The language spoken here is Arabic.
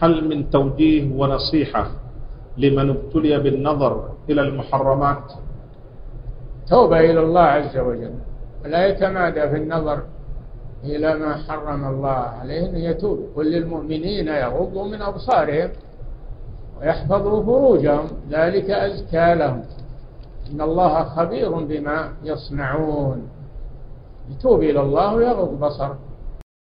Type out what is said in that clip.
هل من توجيه ونصيحة لمن ابتلي بالنظر إلى المحرمات؟ توبة إلى الله عز وجل. لا يتمادى في النظر إلى ما حرم الله عليه أن يتوب. قل للمؤمنين يغضوا من أبصارهم ويحفظوا فروجهم. ذلك أزكى لهم. إن الله خبير بما يصنعون. يتوب إلى الله ويغض بصره.